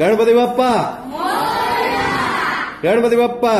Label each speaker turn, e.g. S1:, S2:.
S1: गणपती बाप्पा गणपती बाप्पा